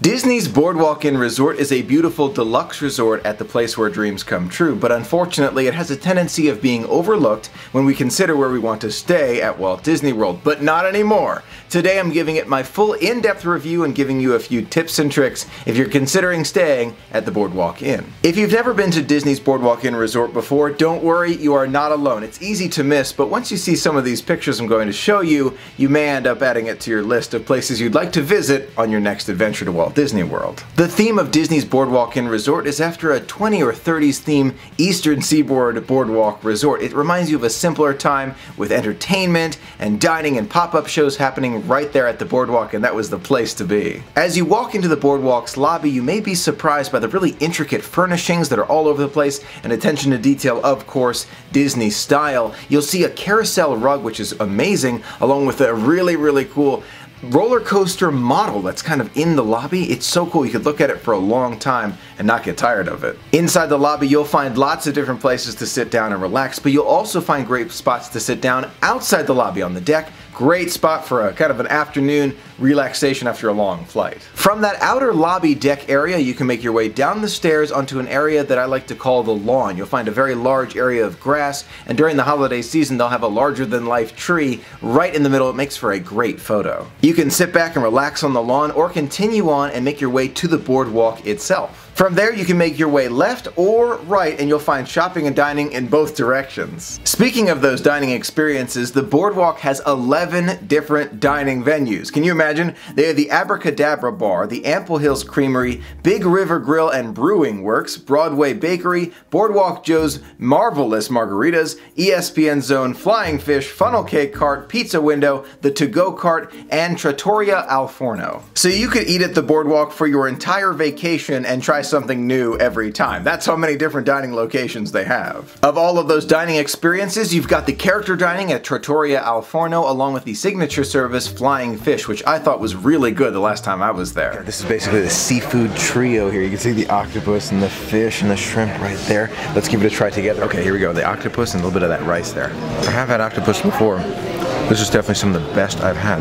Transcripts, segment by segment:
Disney's Boardwalk Inn Resort is a beautiful deluxe resort at the place where dreams come true, but unfortunately it has a tendency of being overlooked when we consider where we want to stay at Walt Disney World, but not anymore. Today I'm giving it my full in-depth review and giving you a few tips and tricks if you're considering staying at the Boardwalk Inn. If you've never been to Disney's Boardwalk Inn Resort before, don't worry, you are not alone. It's easy to miss, but once you see some of these pictures I'm going to show you, you may end up adding it to your list of places you'd like to visit on your next adventure to Walt Disney World. The theme of Disney's Boardwalk Inn Resort is after a 20 or 30s theme Eastern Seaboard Boardwalk Resort. It reminds you of a simpler time with entertainment and dining and pop-up shows happening right there at the boardwalk and that was the place to be. As you walk into the boardwalk's lobby you may be surprised by the really intricate furnishings that are all over the place and attention to detail of course Disney style. You'll see a carousel rug which is amazing along with a really really cool roller coaster model that's kind of in the lobby. It's so cool. You could look at it for a long time and not get tired of it. Inside the lobby, you'll find lots of different places to sit down and relax, but you'll also find great spots to sit down outside the lobby on the deck Great spot for a kind of an afternoon relaxation after a long flight. From that outer lobby deck area, you can make your way down the stairs onto an area that I like to call the lawn. You'll find a very large area of grass, and during the holiday season, they'll have a larger than life tree right in the middle. It makes for a great photo. You can sit back and relax on the lawn or continue on and make your way to the boardwalk itself. From there you can make your way left or right and you'll find shopping and dining in both directions. Speaking of those dining experiences, the Boardwalk has 11 different dining venues. Can you imagine? They have the Abracadabra Bar, the Ample Hills Creamery, Big River Grill and Brewing Works, Broadway Bakery, Boardwalk Joe's Marvelous Margaritas, ESPN Zone Flying Fish, Funnel Cake Cart, Pizza Window, the To Go Cart, and Trattoria Al Forno. So you could eat at the Boardwalk for your entire vacation and try something new every time. That's how many different dining locations they have. Of all of those dining experiences, you've got the character dining at Trattoria Al Forno along with the signature service Flying Fish, which I thought was really good the last time I was there. This is basically the seafood trio here. You can see the octopus and the fish and the shrimp right there. Let's give it a try together. Okay, here we go. The octopus and a little bit of that rice there. I have had octopus before. This is definitely some of the best I've had.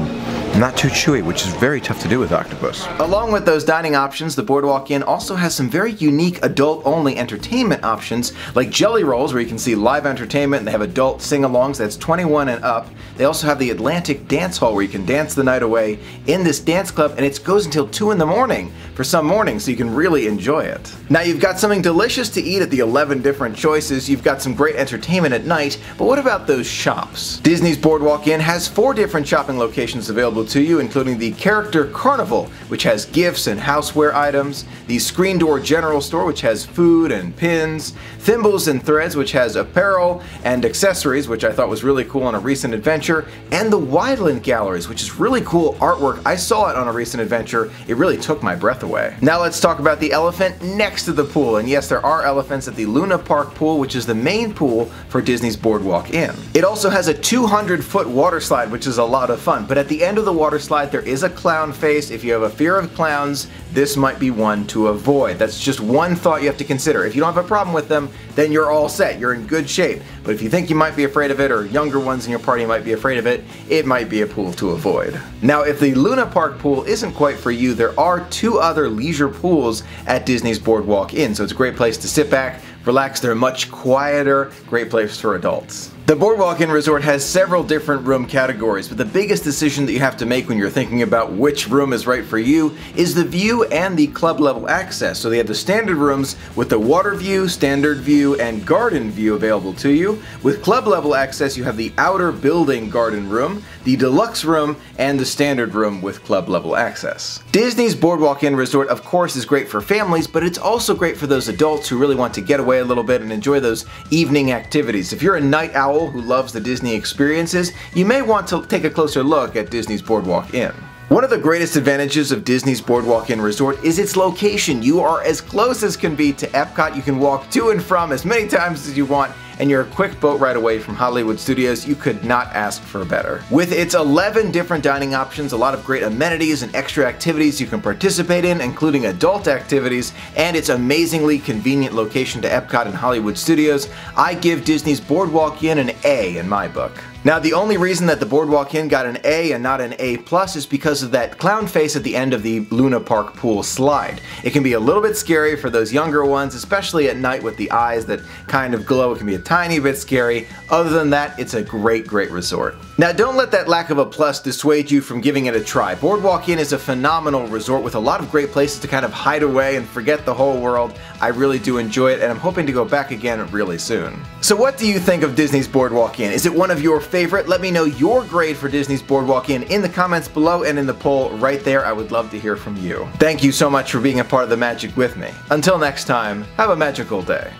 Not too chewy, which is very tough to do with octopus. Along with those dining options, the Boardwalk Inn also has some very unique adult-only entertainment options, like Jelly Rolls, where you can see live entertainment, and they have adult sing-alongs, that's 21 and up. They also have the Atlantic Dance Hall, where you can dance the night away in this dance club, and it goes until 2 in the morning for some mornings, so you can really enjoy it. Now you've got something delicious to eat at the 11 different choices, you've got some great entertainment at night, but what about those shops? Disney's Boardwalk Inn has four different shopping locations available to you, including the Character Carnival, which has gifts and houseware items, the Screen Door General Store, which has food and pins, Thimbles and Threads, which has apparel and accessories, which I thought was really cool on a recent adventure, and the Wyland Galleries, which is really cool artwork. I saw it on a recent adventure. It really took my breath away. Now let's talk about the elephant next to the pool. And yes, there are elephants at the Luna Park pool, which is the main pool for Disney's Boardwalk Inn. It also has a 200 foot water slide, which is a lot of fun. But at the end of the water slide, there is a clown face. If you have a fear of clowns, this might be one to avoid. That's just one thought you have to consider. If you don't have a problem with them, then you're all set. You're in good shape. But if you think you might be afraid of it or younger ones in your party might be afraid of it, it might be a pool to avoid. Now, if the Luna Park pool isn't quite for you, there are two other leisure pools at Disney's Boardwalk Inn, so it's a great place to sit back, relax. They're much quieter, great place for adults. The Boardwalk Inn Resort has several different room categories, but the biggest decision that you have to make when you're thinking about which room is right for you is the view and the club level access. So they have the standard rooms with the water view, standard view, and garden view available to you. With club level access, you have the outer building garden room, the deluxe room, and the standard room with club level access. Disney's Boardwalk Inn Resort, of course, is great for families, but it's also great for those adults who really want to get away a little bit and enjoy those evening activities. If you're a night owl, who loves the Disney experiences, you may want to take a closer look at Disney's Boardwalk Inn. One of the greatest advantages of Disney's Boardwalk Inn Resort is its location. You are as close as can be to Epcot. You can walk to and from as many times as you want and you're a quick boat ride away from Hollywood Studios. You could not ask for a better. With its 11 different dining options, a lot of great amenities and extra activities you can participate in, including adult activities, and its amazingly convenient location to Epcot and Hollywood Studios, I give Disney's Boardwalk Inn an A in my book. Now the only reason that the Boardwalk Inn got an A and not an A plus is because of that clown face at the end of the Luna Park pool slide. It can be a little bit scary for those younger ones, especially at night with the eyes that kind of glow. It can be a tiny bit scary. Other than that, it's a great, great resort. Now don't let that lack of a plus dissuade you from giving it a try. Boardwalk Inn is a phenomenal resort with a lot of great places to kind of hide away and forget the whole world. I really do enjoy it and I'm hoping to go back again really soon. So what do you think of Disney's Boardwalk Inn? Is it one of your favorite? Let me know your grade for Disney's Boardwalk Inn in the comments below and in the poll right there. I would love to hear from you. Thank you so much for being a part of the magic with me. Until next time, have a magical day.